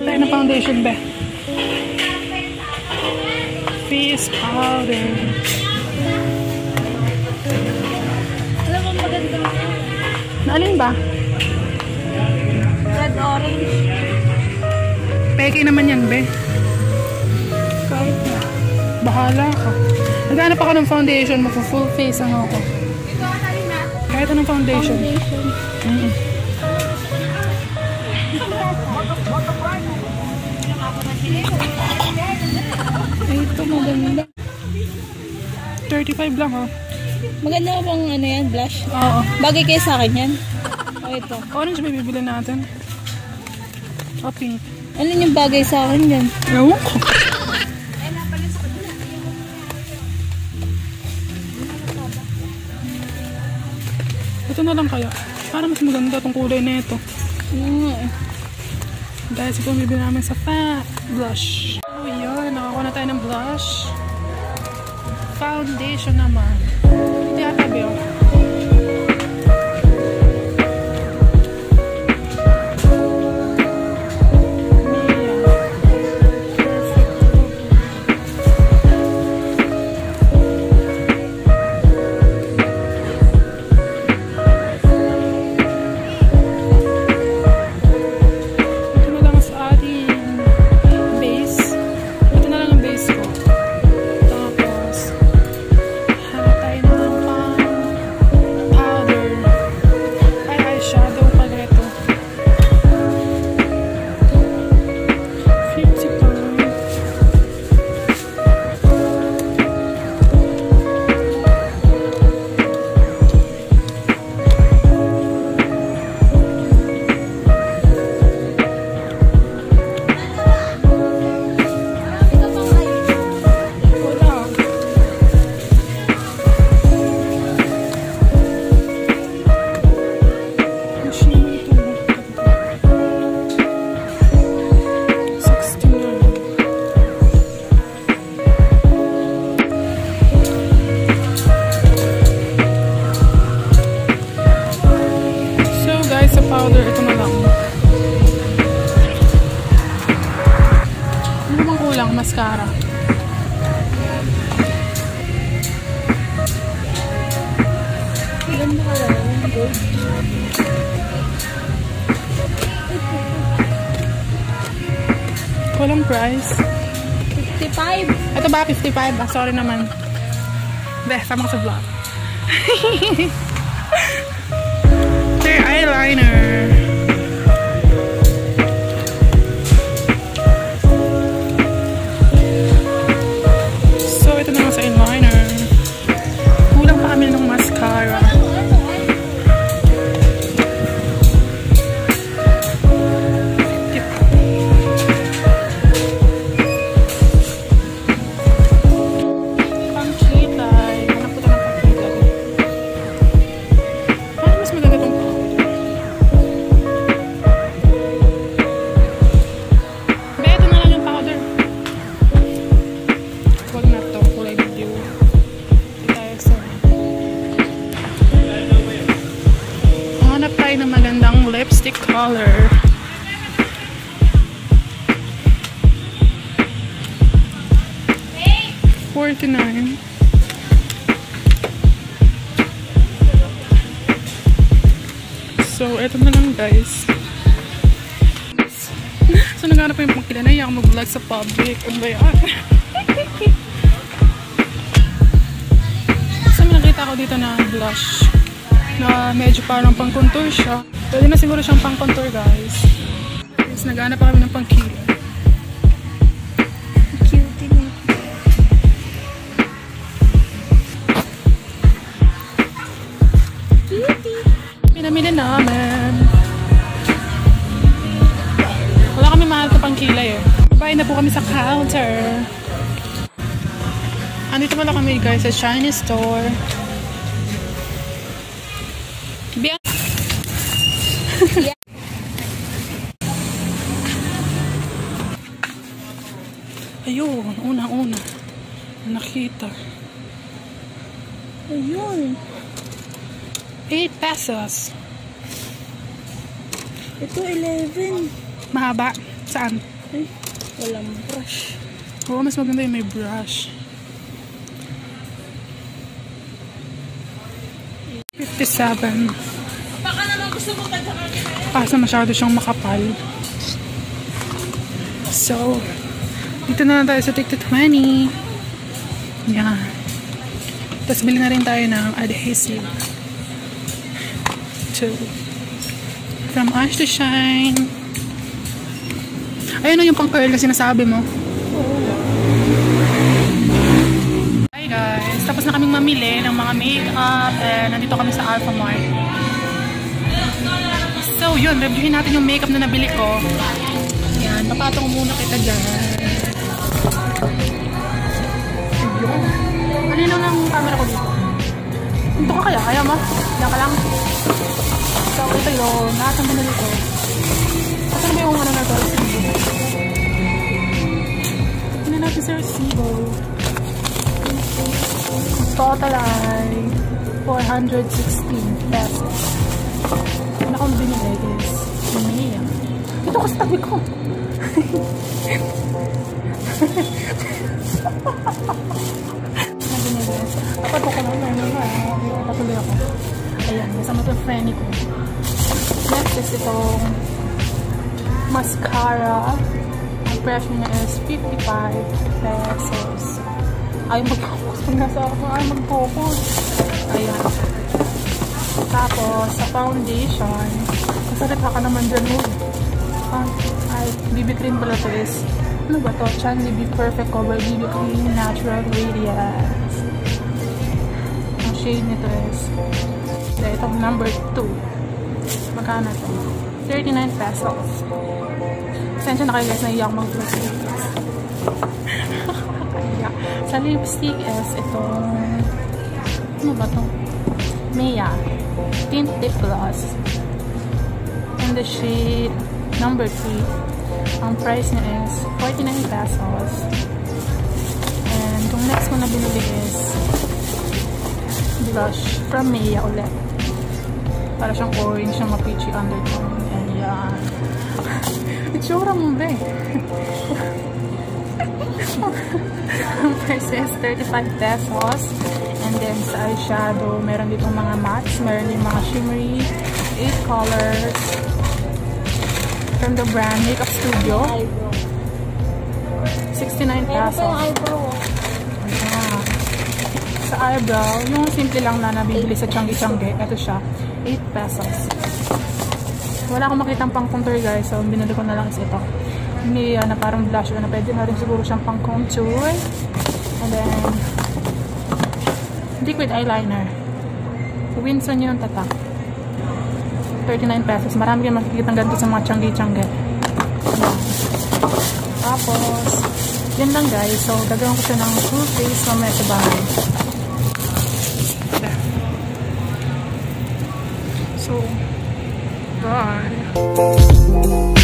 Tayo ng foundation ba? Face powder. Alam mo maganda Naalin ba? Red orange. Peke naman yan, be. Kahit na. Bahala ka. Naghanap ako ng foundation. Magpo-full face ang ako. Kahit anong foundation. Foundation. Mm. Ito maganda. 35 lang, oh. Maganda bang ano yan, blush? Oo. Bagay kayo sa akin yan. O ito. Orange ba bibili natin? O pink. Ano yung bagay sa akin yan? Ewan ko. Ito na lang kaya. Para mas maganda tong kulay na ito. Mm. Dahil sa bumibili namin sa fat blush. Oh, yun. Nakakuha na tayo ng blush. Foundation naman. Ito yata, Beo. Mia. Mascara. Ka lang. Gold. Walang price. 55. Ito ba? 55? Ah, sorry naman. Beh, sama ko sa vlog. Yung eyeliner. $2.49. So, eto na lang guys. So, naghanap pa yung pangkilan. Ay, ako mag-vlog sa public. Ano ba yan? so, nakita ko dito na blush. Na medyo parang pang-contour siya. Pwede na siguro siyang pang-contour guys. Guys, naghanap pa kami ng pangkilan. Kami sa counter. Andito pala kami guys sa Chinese store. Bian Ayun, una-una. Nakita. Ayun. 8 pesos. Ito 11. Mahaba. Saan? Ay, walang brush. Oo, mas maganda yung may brush. 57. Baka naman gusto mo pa dyan. Kaso masyado siyang makapal. So, dito na lang tayo sa Take to 20. Yan. Tapos bili na rin tayo ng adhesive. To From Ash to Shine. Ayun o yung pang curl na sinasabi mo. Hi guys. Tapos na kaming mamili ng mga makeup. And nandito kami sa Alpha Mart. So, yun. Reviewin natin yung makeup na nabili ko. Yan. Papatong muna kita dyan. Yun. Malinaw ng camera ko dito. Dito ka kaya? Kaya mo? Diyan ka lang. So, ito yun. Lahat ng binili ko. Asan ba yung ano na to? Tignan natin sa resibo. Total ay 416 pesos. Ano akong binili is Mia. Ito kasi tabi ko. Ano binili? Dapat ako lang ano nga. Patuloy ako. Ayan, kasama ito friendly ko. Next is itong mascara. Ang presyo niya is 55 pesos. Ay, mag-focus. Pag nasa ako, ay, mag-focus. Ayan. Tapos, sa foundation, kasalit ka naman dyan mo. Ah, ay, BB cream pala to is, ano ba to? Chan BB Perfect Cover BB Cream Natural Radiance. Ang shade nito is, ito, number 2. Magkano to? 39 pesos. Pasensya na kayo guys, naiyak mag-lipstick. Kaya, sa lipstick is itong, ano ba to? Mia Tint Lip Gloss in the shade number 3 ang price niya is 49 pesos and yung next ko na binili is blush from Mia ulit para siyang orange na ma-peachy undertone. And yan itsura mo ba ang price is 35 pesos. And then sa eyeshadow, meron ditong mga mattes, meron din mga shimmery, 8 colors. From the brand Makeup Studio. 69 pesos. Sa eyebrow, yung simple lang na nabibili sa Changi-Changi, ito siya, 8 pesos. Wala akong makitang pang contour guys, so binili ko na lang is ito. Hindi uh, na parang blush, na pwede na rin siguro siyang pang contour. And then, liquid eyeliner. Winson yun tatak. 39 pesos. Marami kayo makikita ganito sa mga changi-changi. Tapos, yun lang guys. So, gagawin ko siya ng full face mamaya sa bahay. So, bye.